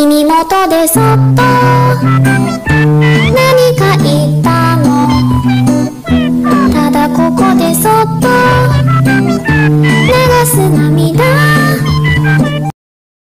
耳元でそっと。何か言ったの。ただここでそっと。流す涙。